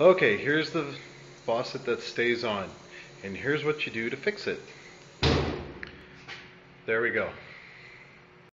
Okay, here's the faucet that stays on. And here's what you do to fix it. There we go.